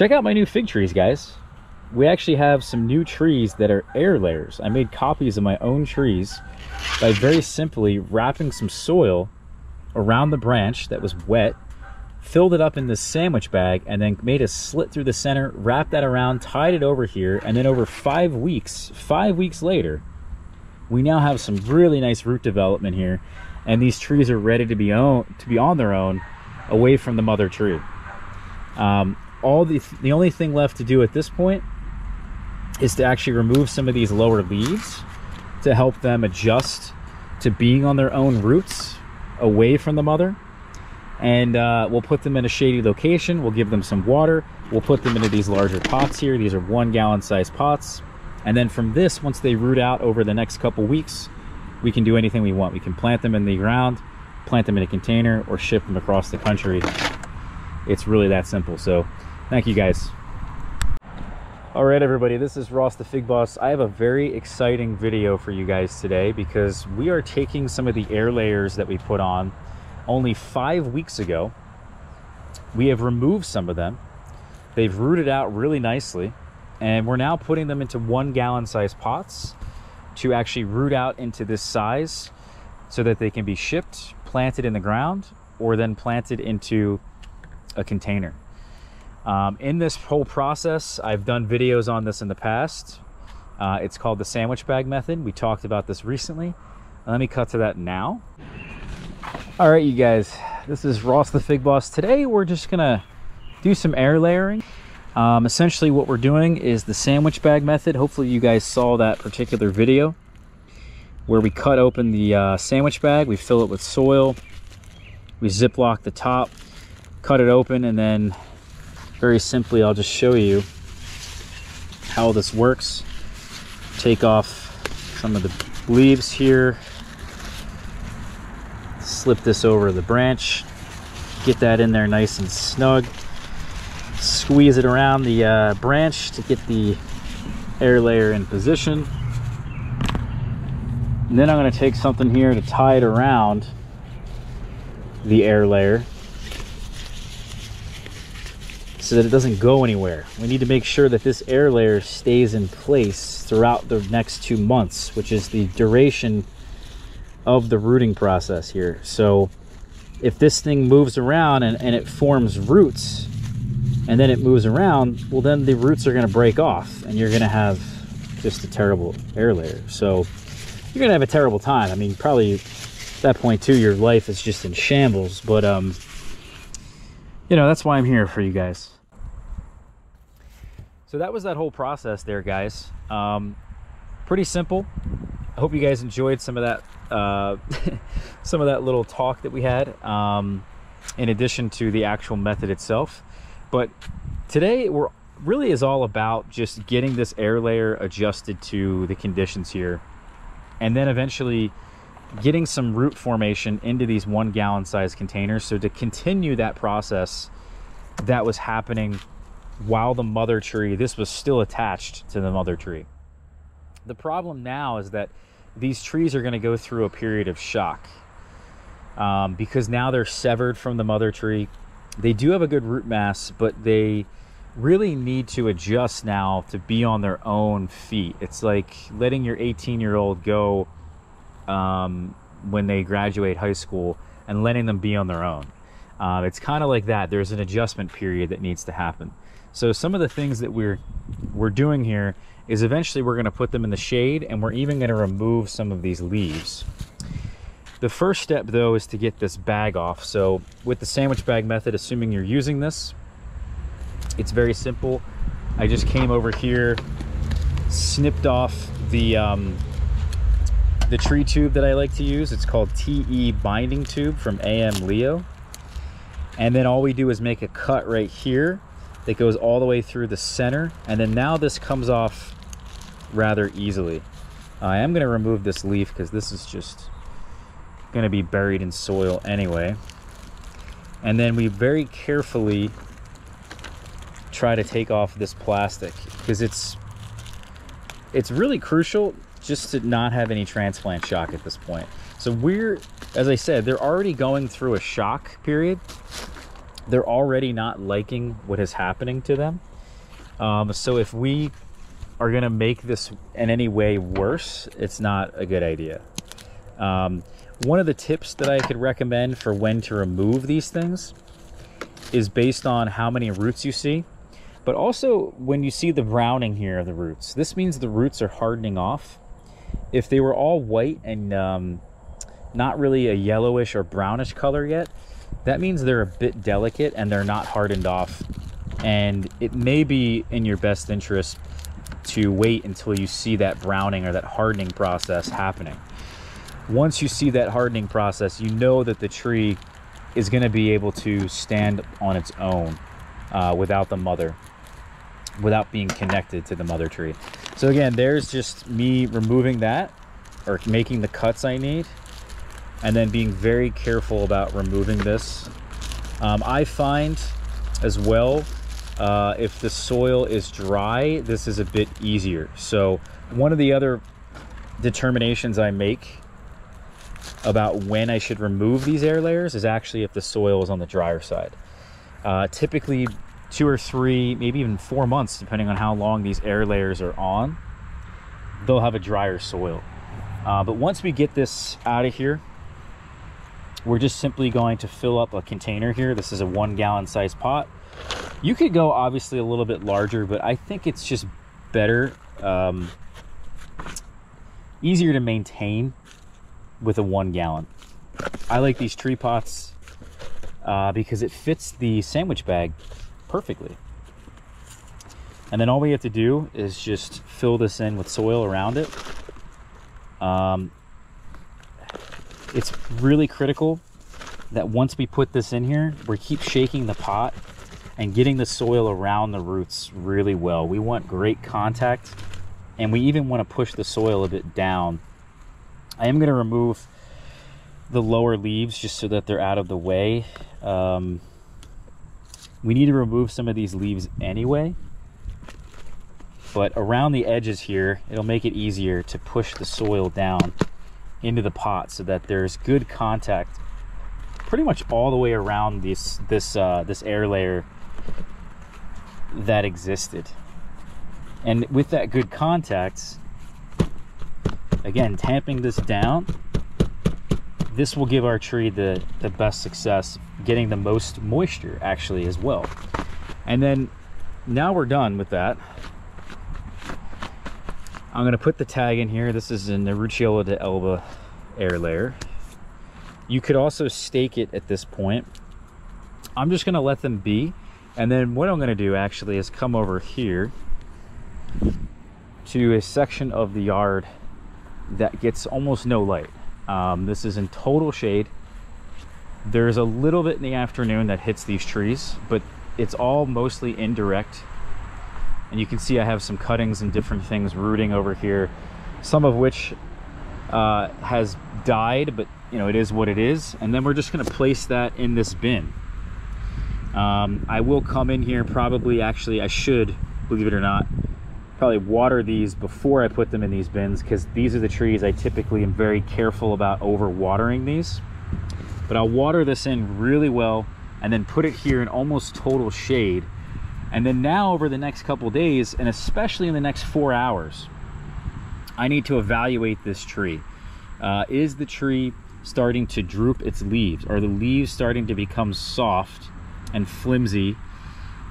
check out my new fig trees, guys. We actually have some new trees that are air layers. I made copies of my own trees by very simply wrapping some soil around the branch that was wet, filled it up in this sandwich bag, and then made a slit through the center, wrapped that around, tied it over here, and then over five weeks, five weeks later, we now have some really nice root development here, and these trees are ready to be own, to be on their own, away from the mother tree. Um, all the the only thing left to do at this point is to actually remove some of these lower leaves to help them adjust to being on their own roots away from the mother. And uh, we'll put them in a shady location. We'll give them some water. We'll put them into these larger pots here. These are one gallon size pots. And then from this once they root out over the next couple weeks we can do anything we want. We can plant them in the ground plant them in a container or ship them across the country. It's really that simple. So thank you guys. All right everybody this is ross the fig boss. I have a very exciting video for you guys today because we are taking some of the air layers that we put on. Only five weeks ago we have removed some of them. They've rooted out really nicely and we're now putting them into one gallon size pots to actually root out into this size so that they can be shipped planted in the ground or then planted into a container um, in this whole process, I've done videos on this in the past. Uh, it's called the sandwich bag method. We talked about this recently. Let me cut to that now. All right, you guys, this is Ross the Fig Boss. Today, we're just gonna do some air layering. Um, essentially, what we're doing is the sandwich bag method. Hopefully, you guys saw that particular video where we cut open the uh, sandwich bag, we fill it with soil, we ziplock the top, cut it open, and then very simply I'll just show you how this works. Take off some of the leaves here. Slip this over the branch. Get that in there nice and snug. Squeeze it around the uh, branch to get the air layer in position. And then I'm going to take something here to tie it around the air layer so that it doesn't go anywhere. We need to make sure that this air layer stays in place throughout the next two months, which is the duration of the rooting process here. So if this thing moves around and, and it forms roots and then it moves around, well then the roots are gonna break off and you're gonna have just a terrible air layer. So you're gonna have a terrible time. I mean, probably at that point too, your life is just in shambles, but um, you know, that's why I'm here for you guys. So that was that whole process there, guys. Um, pretty simple. I hope you guys enjoyed some of that, uh, some of that little talk that we had, um, in addition to the actual method itself. But today we're really is all about just getting this air layer adjusted to the conditions here, and then eventually getting some root formation into these one gallon size containers. So to continue that process that was happening while the mother tree, this was still attached to the mother tree. The problem now is that these trees are going to go through a period of shock um, because now they're severed from the mother tree. They do have a good root mass, but they really need to adjust now to be on their own feet. It's like letting your 18 year old go um, when they graduate high school and letting them be on their own. Uh, it's kind of like that. There's an adjustment period that needs to happen. So some of the things that we're we're doing here is eventually we're going to put them in the shade and we're even going to remove some of these leaves. The first step though is to get this bag off. So with the sandwich bag method, assuming you're using this, it's very simple. I just came over here, snipped off the um, the tree tube that I like to use. It's called TE binding tube from AM Leo. And then all we do is make a cut right here that goes all the way through the center. And then now this comes off rather easily. I am going to remove this leaf because this is just going to be buried in soil anyway. And then we very carefully try to take off this plastic because it's it's really crucial just to not have any transplant shock at this point. So we're, as I said, they're already going through a shock period they're already not liking what is happening to them. Um, so if we are going to make this in any way worse, it's not a good idea. Um, one of the tips that I could recommend for when to remove these things is based on how many roots you see, but also when you see the browning here of the roots. This means the roots are hardening off. If they were all white and um, not really a yellowish or brownish color yet, that means they're a bit delicate and they're not hardened off. And it may be in your best interest to wait until you see that browning or that hardening process happening. Once you see that hardening process, you know that the tree is going to be able to stand on its own uh, without the mother, without being connected to the mother tree. So again, there's just me removing that or making the cuts I need and then being very careful about removing this. Um, I find as well, uh, if the soil is dry, this is a bit easier. So one of the other determinations I make about when I should remove these air layers is actually if the soil is on the drier side. Uh, typically two or three, maybe even four months, depending on how long these air layers are on, they'll have a drier soil. Uh, but once we get this out of here, we're just simply going to fill up a container here. This is a one gallon size pot. You could go obviously a little bit larger, but I think it's just better, um, easier to maintain with a one gallon. I like these tree pots uh, because it fits the sandwich bag perfectly. And then all we have to do is just fill this in with soil around it. Um, it's really critical that once we put this in here, we keep shaking the pot and getting the soil around the roots really well. We want great contact and we even want to push the soil a bit down. I am going to remove the lower leaves just so that they're out of the way. Um, we need to remove some of these leaves anyway but around the edges here it'll make it easier to push the soil down into the pot so that there's good contact pretty much all the way around this this uh, this air layer that existed. And with that good contact again tamping this down this will give our tree the the best success getting the most moisture actually as well. And then now we're done with that I'm going to put the tag in here. This is an Rucciola Elba air layer. You could also stake it at this point. I'm just going to let them be. And then what I'm going to do actually is come over here to a section of the yard that gets almost no light. Um, this is in total shade. There's a little bit in the afternoon that hits these trees, but it's all mostly indirect and you can see I have some cuttings and different things rooting over here some of which uh, has died but you know it is what it is. And then we're just going to place that in this bin. Um, I will come in here probably actually I should believe it or not probably water these before I put them in these bins because these are the trees I typically am very careful about over watering these. But I'll water this in really well and then put it here in almost total shade and then now over the next couple days, and especially in the next four hours, I need to evaluate this tree. Uh, is the tree starting to droop its leaves? Are the leaves starting to become soft and flimsy?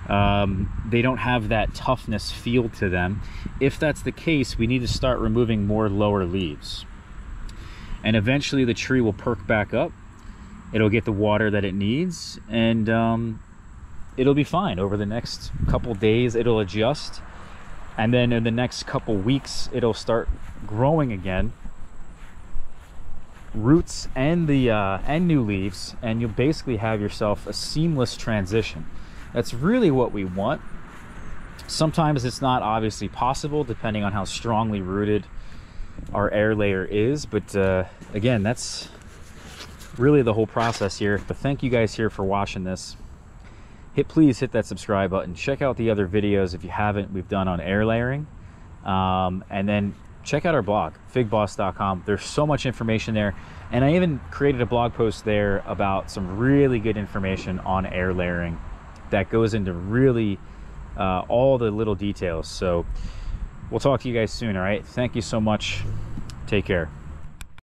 Um, they don't have that toughness feel to them. If that's the case, we need to start removing more lower leaves. And eventually the tree will perk back up. It'll get the water that it needs. And um, it'll be fine. Over the next couple days it'll adjust. And then in the next couple weeks it'll start growing again. Roots and the uh, and new leaves and you'll basically have yourself a seamless transition. That's really what we want. Sometimes it's not obviously possible depending on how strongly rooted our air layer is but uh, again that's really the whole process here. But thank you guys here for watching this hit please hit that subscribe button check out the other videos if you haven't we've done on air layering um, and then check out our blog figboss.com there's so much information there and i even created a blog post there about some really good information on air layering that goes into really uh, all the little details. So we'll talk to you guys soon, all right? Thank you so much. Take care.